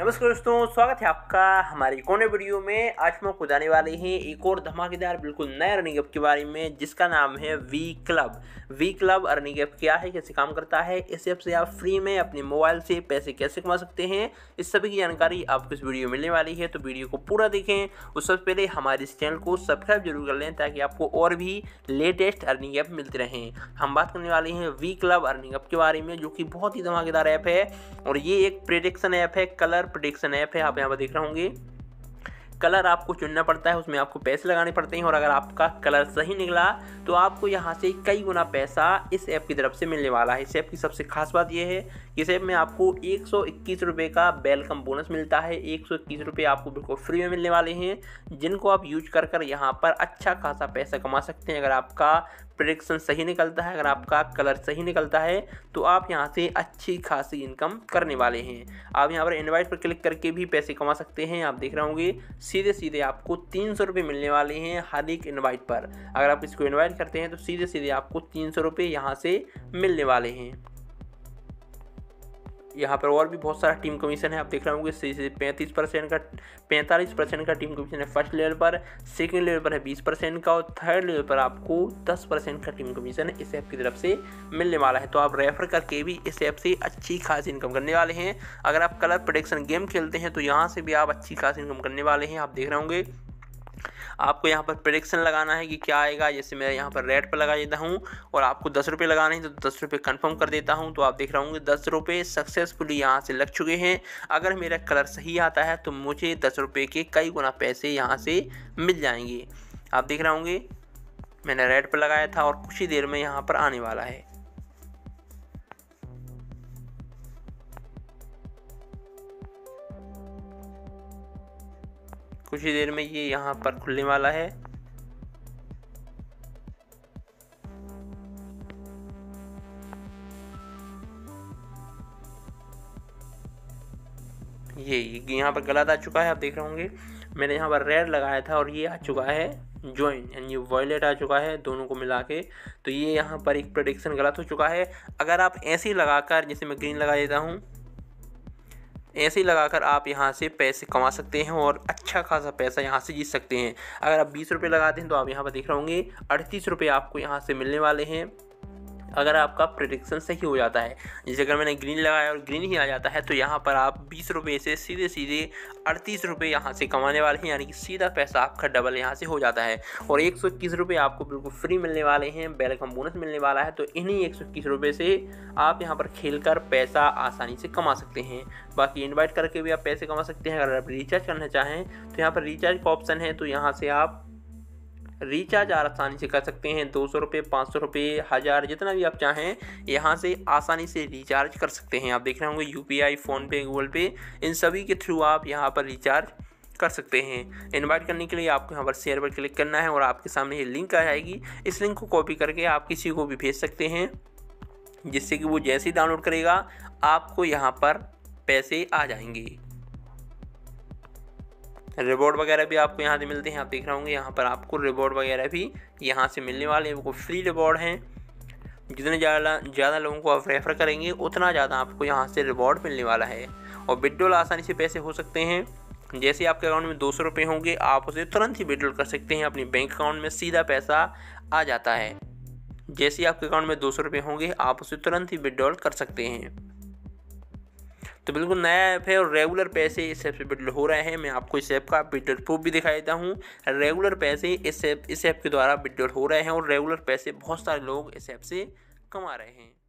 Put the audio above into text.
नमस्कार दोस्तों, स्वागत है आपका हमारी कोने वीडियो में। आज हम आपको बताने वाले हैं एक और धमाकेदार, बिल्कुल नए अर्निंग ऐप के बारे में, जिसका नाम है V club V club earning app क्या है, कैसे काम करता है, इस ऐप से आप फ्री में अपने मोबाइल से पैसे कैसे कमा सकते हैं, इस सभी की जानकारी आपको इस वीडियो में मिलने वाली है। तो वीडियो को पूरा देखें उस सबसे पहले हमारे इस चैनल को सब्सक्राइब ज़रूर कर लें, ताकि आपको और भी लेटेस्ट अर्निंग ऐप मिलते रहें। हम बात करने वाले हैं वी क्लब अर्निंग ऐप के बारे में, जो कि बहुत ही धमाकेदार ऐप है। और ये एक प्रिडिक्शन ऐप है कलर प्रोडिक्शन ऐप है, आप यहाँ पर देख रहे होंगे। कलर आपको चुनना पड़ता है, उसमें आपको पैसे लगाने पड़ते हैं, और अगर आपका कलर सही निकला तो आपको यहाँ से कई गुना पैसा इस ऐप की तरफ़ से मिलने वाला है। इस ऐप की सबसे खास बात यह है कि इस ऐप में आपको एक सौ का वेलकम बोनस मिलता है। एक सौ आपको बिल्कुल फ्री में मिलने वाले हैं, जिनको आप यूज़ कर कर यहाँ पर अच्छा खासा पैसा कमा सकते हैं। अगर आपका प्रडिक्शन सही निकलता है, अगर आपका कलर सही निकलता है तो आप यहाँ से अच्छी खासी इनकम करने वाले हैं। आप यहाँ पर इन्वाइट पर क्लिक करके भी पैसे कमा सकते हैं, आप देख रहे होंगे सीधे सीधे आपको तीन सौ रुपये मिलने वाले हैं हर एक इन्वाइट पर। अगर आप इसको इन्वाइट करते हैं तो सीधे सीधे आपको तीन सौ रुपये यहाँ से मिलने वाले हैं। यहाँ पर और भी बहुत सारा टीम कमीशन है। आप देख रहे होंगे पैंतीस परसेंट का, पैंतालीस परसेंट का टीम कमीशन है। फ़र्स्ट लेवल पर, सेकंड लेवल पर है बीस परसेंट का और थर्ड लेवल पर आपको दस परसेंट का टीम कमीशन है इस ऐप की तरफ़ से मिलने वाला है। तो आप रेफर करके भी इस ऐप से अच्छी खास इनकम करने वाले हैं। अगर आप कलर प्रोडक्शन गेम खेलते हैं तो यहाँ से भी आप अच्छी खास इनकम करने वाले हैं। आप देख रहे होंगे आपको यहाँ पर प्रडिक्शन लगाना है कि क्या आएगा। जैसे मैं यहाँ पर रेड पर लगा देता हूँ और आपको दस रुपये लगाने हैं तो दस रुपये कन्फर्म कर देता हूँ। तो आप देख रहे होंगे दस रुपये सक्सेसफुली यहाँ से लग चुके हैं। अगर मेरा कलर सही आता है तो मुझे दस रुपये के कई गुना पैसे यहाँ से मिल जाएँगे। आप देख रहे होंगे, मैंने रेड पर लगाया था और कुछ ही देर में यहाँ पर आने वाला है। कुछ ही देर में ये यहाँ पर खुलने वाला है। ये यहाँ पर गलत आ चुका है, आप देख रहे होंगे। मैंने यहाँ पर रेड लगाया था और ये आ चुका है ज्वाइन यानी वॉयलेट आ चुका है दोनों को मिला के। तो ये यहाँ पर एक प्रोडिक्शन गलत हो चुका है। अगर आप ऐसे ही लगाकर, जैसे मैं ग्रीन लगा देता हूँ ऐसे ही लगाकर आप यहाँ से पैसे कमा सकते हैं और अच्छा खासा पैसा यहाँ से जीत सकते हैं। अगर आप बीस रुपये लगाते हैं तो आप यहाँ पर देख रहे होंगे, अड़तीस रुपये आपको यहाँ से मिलने वाले हैं। अगर आपका प्रिडिक्शन सही हो जाता है, जैसे अगर मैंने ग्रीन लगाया और ग्रीन ही आ जाता है तो यहाँ पर आप बीस रुपये से सीधे सीधे अड़तीस रुपये यहाँ से कमाने वाले हैं, यानी कि सीधा पैसा आपका डबल यहाँ से हो जाता है। और एक सौ इक्कीस रुपये आपको बिल्कुल फ्री मिलने वाले हैं वेलकम बोनस मिलने वाला है तो इन्हीं एक सौ इक्कीस रुपये से आप यहाँ पर खेल कर पैसा आसानी से कमा सकते हैं। बाकी इन्वाइट करके भी आप पैसे कमा सकते हैं, अगर आप रिचार्ज करना चाहें तो यहाँ पर रिचार्ज का ऑप्शन है तो यहाँ से आप रिचार्ज आसानी से कर सकते हैं। दो सौ रुपये, पाँच सौ रुपये, हज़ार, जितना भी आप चाहें, यहाँ से आसानी से रिचार्ज कर सकते हैं। आप देख रहे होंगे U P I PhonePe Google Pay इन सभी के थ्रू आप यहाँ पर रिचार्ज कर सकते हैं। इनवाइट करने के लिए आपको यहाँ पर शेयर पर क्लिक करना है और आपके सामने ये लिंक आ जाएगी। इस लिंक को कॉपी करके आप किसी को भी भेज सकते हैं, जिससे कि वो जैसे ही डाउनलोड करेगा, आपको यहाँ पर पैसे आ जाएँगे। रिवॉर्ड वगैरह भी आपको यहाँ से मिलते हैं, आप देख रहे होंगे। यहाँ पर आपको रिवॉर्ड वगैरह भी यहाँ से मिलने वाले हैं। वो फ्री रिवॉर्ड हैं। जितने ज़्यादा ज़्यादा लोगों को आप रेफ़र करेंगे, उतना ज़्यादा आपको यहाँ से रिवॉर्ड मिलने वाला है। और विड्रॉल आसानी से पैसे हो सकते हैं। जैसे आपके अकाउंट में दो सौ रुपये होंगे, आप उसे तुरंत ही विड्रॉल कर सकते हैं। अपनी बैंक अकाउंट में सीधा पैसा आ जाता है। जैसे आपके अकाउंट में दो सौ रुपये होंगे, आप उसे तुरंत ही विड्रॉल कर सकते हैं। तो बिल्कुल नया ऐप है और रेगुलर पैसे इस ऐप से बिल्ड हो रहे हैं। मैं आपको इस ऐप का विड्रॉल प्रूफ भी दिखा देता हूँ। रेगुलर पैसे इस ऐप इस ऐप के द्वारा विड्रॉल हो रहे हैं और रेगुलर पैसे बहुत सारे लोग इस ऐप से कमा रहे हैं।